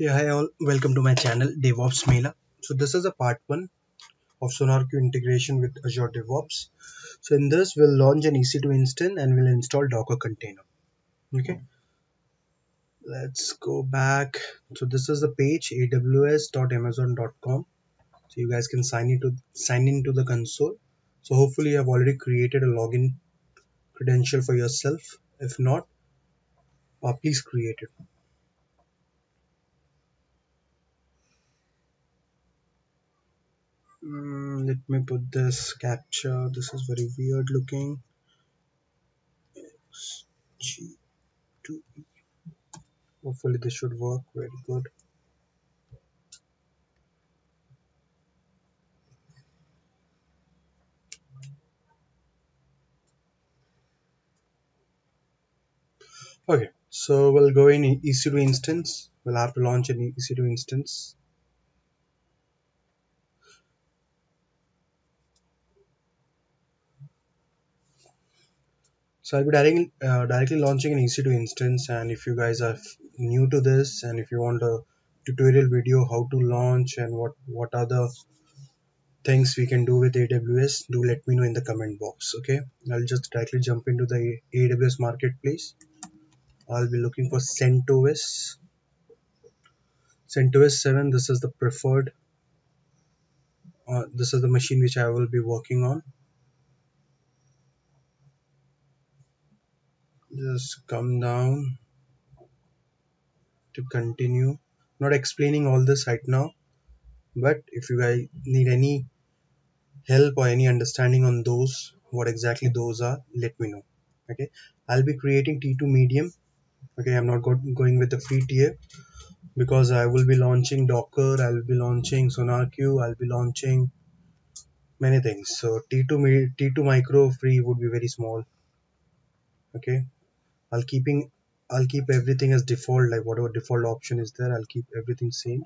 Hey, hi all, welcome to my channel DevOps Mela. So this is a part one of SonarQube integration with Azure DevOps. So in this we'll launch an EC2 instance and we'll install Docker container. Okay. Let's go back. So this is the page aws.amazon.com. So you guys can sign into sign into the console. So hopefully you have already created a login credential for yourself. If not, uh, please create it. Let me put this capture. This is very weird looking. G2. Hopefully this should work very good. Okay, so we'll go in EC2 instance. We'll have to launch an EC2 instance. So I'll be directly, uh, directly launching an EC2 instance and if you guys are new to this and if you want a tutorial video how to launch and what, what are the things we can do with AWS, do let me know in the comment box. Okay, I'll just directly jump into the AWS marketplace. I'll be looking for CentOS. CentOS 7, this is the preferred. Uh, this is the machine which I will be working on. Just come down to continue. Not explaining all this right now but if you guys need any help or any understanding on those what exactly those are let me know okay? I'll be creating t2 medium okay? I'm not going with the free tier because i will be launching docker i'll be launching sonarqube i'll be launching many things. So t2 t2 micro free would be very small okay I'll keeping I'll keep everything as default like whatever default option is there I'll keep everything same.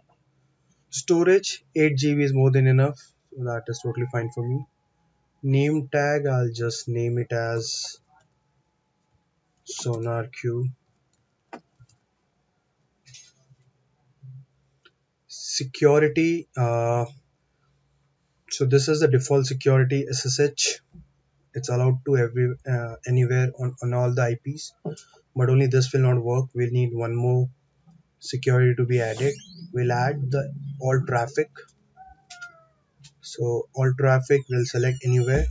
Storage 8 GB is more than enough. That is totally fine for me. Name tag I'll just name it as SonarQube security uh, so this is the default security SSH it's allowed to every uh, anywhere on, on all the IPs but only this will not work. We'll need one more security to be added. We'll add the all traffic. So all traffic will select anywhere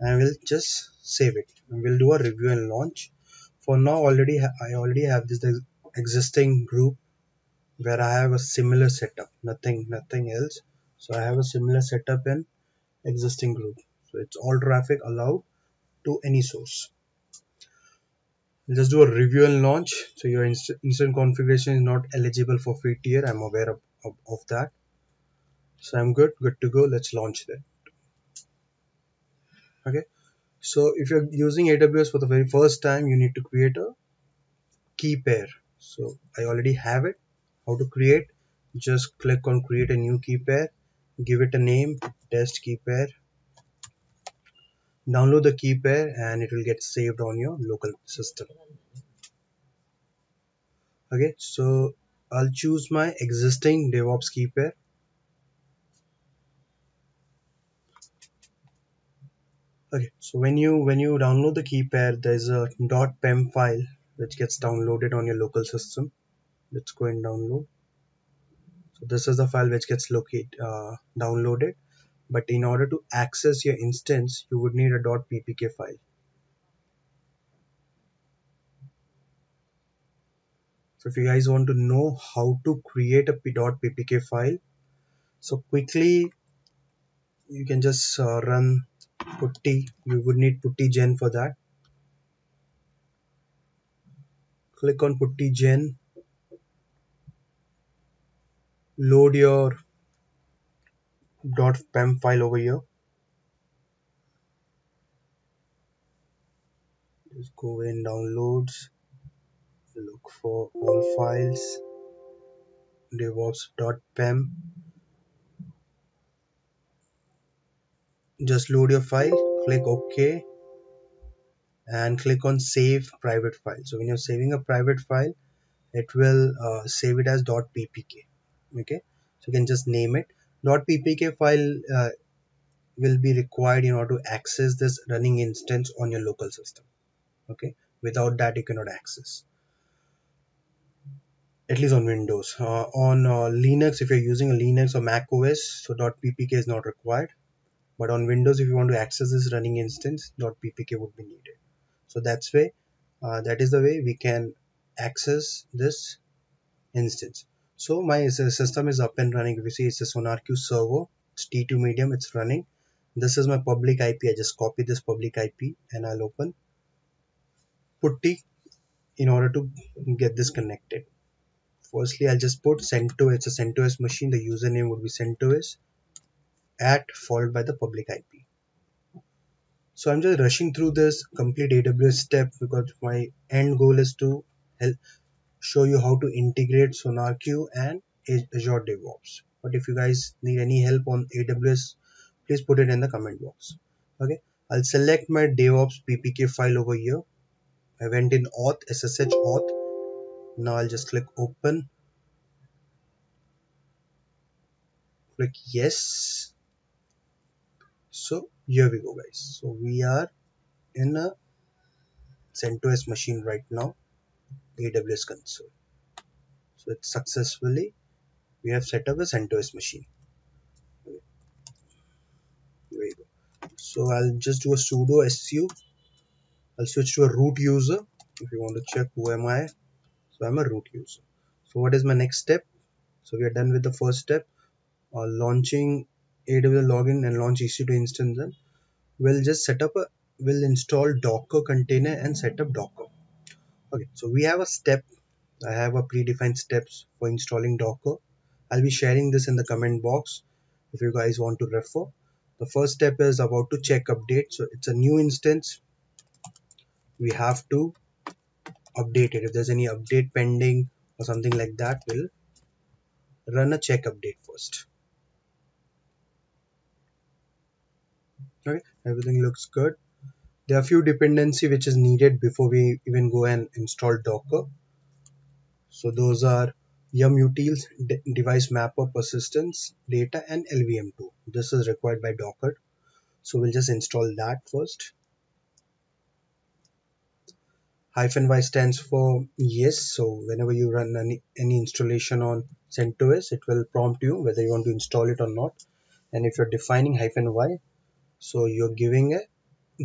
and we'll just save it. We'll do a review and launch. For now already I already have this existing group where I have a similar setup. Nothing nothing else. So I have a similar setup in existing group so it's all traffic allowed to any source. Just do a review and launch. So your inst instant configuration is not eligible for free tier. I'm aware of, of, of, that. So i'm good good to go. Let's launch that okay. So if you're using aws for the very first time you need to create a key pair. So i already have it. How to create? Just click on create a new key pair. Give it a name test key pair download the key pair and it will get saved on your local system. Okay so I'll choose my existing DevOps key pair. Okay so when you when you download the key pair there's a. dot .pem file which gets downloaded on your local system. Let's go and download. So this is the file which gets located uh, downloaded but in order to access your instance you would need a .ppk file. So if you guys want to know how to create a .ppk file so quickly you can just uh, run putty. You would need putty gen for that. Click on putty gen. Load your .pem file over here. Just go in downloads look for all files. Devops.pem just load your file click ok and click on save private file. So when you're saving a private file it will uh, save it as .ppk okay? So you can just name it .ppk file uh, will be required in order to access this running instance on your local system. Okay? Without that you cannot access. At least on windows. Uh, on uh, linux if you're using linux or mac os so .ppk is not required. But on windows if you want to access this running instance .ppk would be needed. So that's way uh, that is the way we can access this instance so my uh, system is up and running. If you see it's a SonarQube server it's t2 medium. It's running. This is my public ip i just copy this public ip and i'll open putty in order to get this connected. Firstly i'll just put CentOS it's a CentOS machine. The username would be CentOS at followed by the public ip so i'm just rushing through this complete aws step because my end goal is to help show you how to integrate SonarQube and Azure DevOps. But if you guys need any help on AWS, please put it in the comment box. Okay, I'll select my DevOps PPK file over here. I went in auth, SSH auth. Now I'll just click open. Click yes. So here we go guys. So we are in a CentOS machine right now AWS console. So it's successfully we have set up a CentOS machine. There you go. So I'll just do a sudo su. I'll switch to a root user if you want to check who am I. So I'm a root user. So what is my next step? So we are done with the first step. Uh, launching AWS login and launch EC2 instance. Then we'll just set up a we'll install Docker container and set up Docker okay so we have a step. I have a predefined steps for installing Docker. I'll be sharing this in the comment box if you guys want to refer. The first step is about to check update. So it's a new instance. We have to update it. If there's any update pending or something like that we'll run a check update first. Okay everything looks good there are few dependency which is needed before we even go and install docker. So those are yum utils de device mapper persistence data and lvm2 this is required by docker. So we'll just install that first. Hyphen y stands for yes. So whenever you run any, any installation on CentOS it will prompt you whether you want to install it or not. And if you're defining hyphen y so you're giving a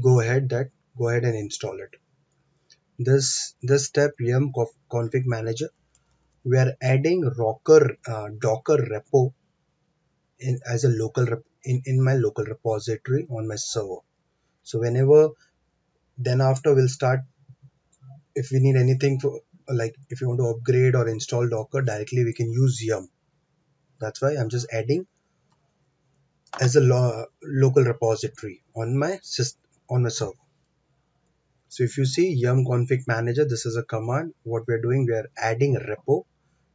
go ahead that go ahead and install it. This this step yum config manager we are adding rocker uh, docker repo in as a local in in my local repository on my server. So whenever then after we'll start if we need anything for like if you want to upgrade or install docker directly we can use yum. That's why i'm just adding as a lo local repository on my system on a server. So if you see yum config manager, this is a command. What we're doing, we are adding a repo.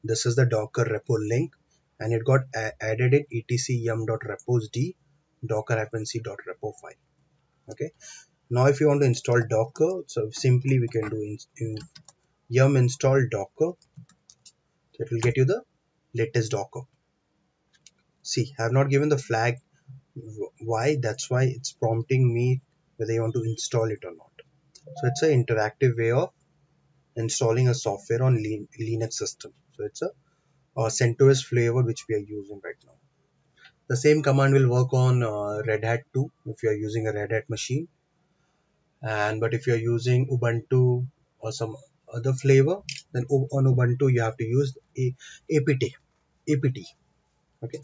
This is the Docker repo link and it got added in etc yum.reposd docker-ce.repo file. Okay. Now if you want to install Docker, so simply we can do in, in yum install Docker. It will get you the latest Docker. See, I have not given the flag why that's why it's prompting me whether you want to install it or not. So it's an interactive way of installing a software on Linux system. So it's a, a CentOS flavor which we are using right now. The same command will work on uh, Red Hat too if you are using a Red Hat machine. And but if you are using Ubuntu or some other flavor, then on Ubuntu you have to use a apt apt. Okay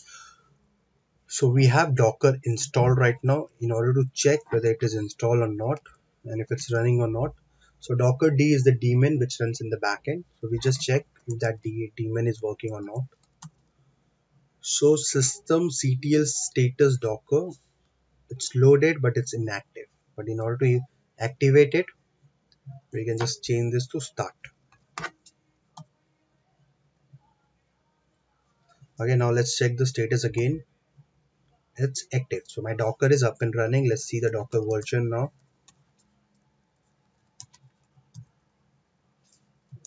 so we have docker installed right now in order to check whether it is installed or not and if it's running or not. So docker d is the daemon which runs in the backend. So we just check if that d daemon is working or not. So system ctl status docker it's loaded but it's inactive. But in order to activate it we can just change this to start. Okay now let's check the status again it's active. So my docker is up and running. Let's see the docker version now.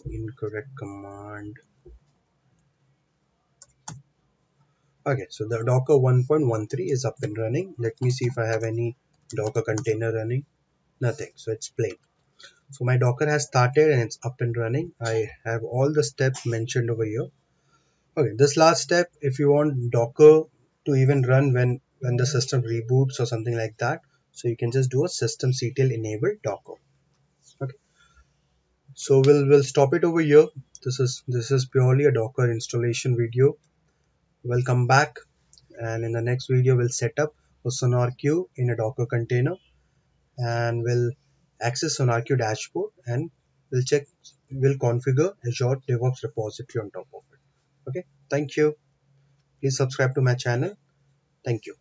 Incorrect command. Okay so the docker 1.13 is up and running. Let me see if i have any docker container running. Nothing. So it's plain. So my docker has started and it's up and running. I have all the steps mentioned over here. Okay this last step if you want docker to even run when when the system reboots or something like that. So you can just do a systemctl enable docker okay. So we'll we'll stop it over here. This is this is purely a docker installation video. We'll come back and in the next video we'll set up a SonarQube in a Docker container and we'll access SonarQube dashboard and we'll check we'll configure Azure DevOps repository on top of it. Okay. Thank you please subscribe to my channel. Thank you